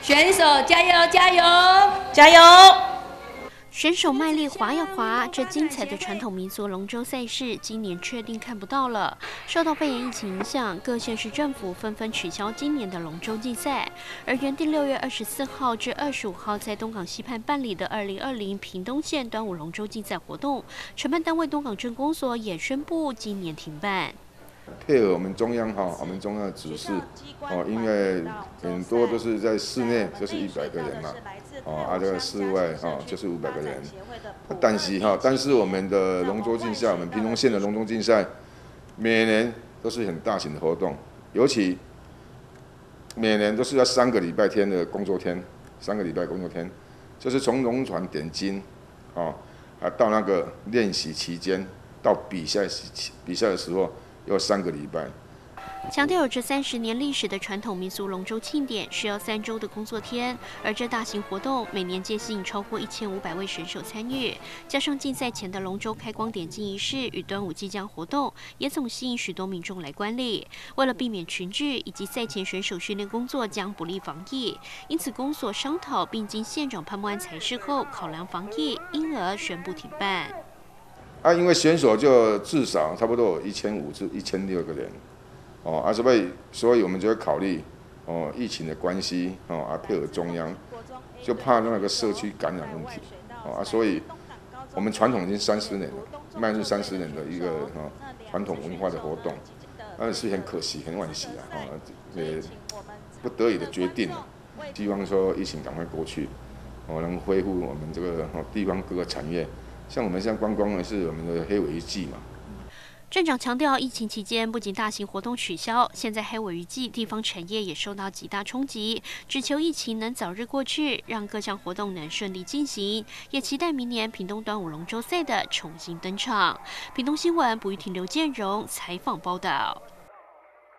选手加油加油加油！选手卖力划呀划，这精彩的传统民俗龙舟赛事今年确定看不到了。受到肺炎疫情影响，各县市政府纷纷取消今年的龙舟竞赛。而原定六月二十四号至二十五号在东港西畔办理的二零二零屏东县端午龙舟竞赛活动，承办单位东港镇公所也宣布今年停办。配合我们中央哈，我们中央的指示哦，因为很多都是在室内就是一百个人嘛，哦，啊这个室外哈就是五百个人。但是哈，但是我们的龙舟竞赛，我们屏东县的龙舟竞赛，每年都是很大型的活动，尤其每年都是要三个礼拜天的工作天，三个礼拜工作天，就是从龙船点睛，哦，啊到那个练习期间，到比赛期比赛的时候。要三个礼拜。强调有着三十年历史的传统民俗龙舟庆典需要三周的工作天，而这大型活动每年皆吸引超过一千五百位选手参与，加上竞赛前的龙舟开光点睛仪式与端午即将活动，也总吸引许多民众来观礼。为了避免群聚以及赛前选手训练工作将不利防疫，因此公所商讨并经县长潘木安裁示后，考量防疫，因而宣布停办。啊，因为选手就至少差不多有一千五至一千六个人，哦，啊，所以所以我们就会考虑，哦，疫情的关系，哦，啊，配合中央，就怕那个社区感染问题，哦，啊，所以我们传统已经三十年了，迈入三十年的一个哦传统文化的活动，但是很可惜，很惋惜啊，哦，也不得已的决定了，希望说疫情赶快过去，哦，能恢复我们这个哦地方各个产业。像我们像观光呢，是我们的黑尾鱼季嘛。镇长强调，疫情期间不仅大型活动取消，现在黑尾鱼季地方产业也受到极大冲击，只求疫情能早日过去，让各项活动能顺利进行，也期待明年屏东端午龙舟赛的重新登场。屏东新闻不予停刘建荣采访报道。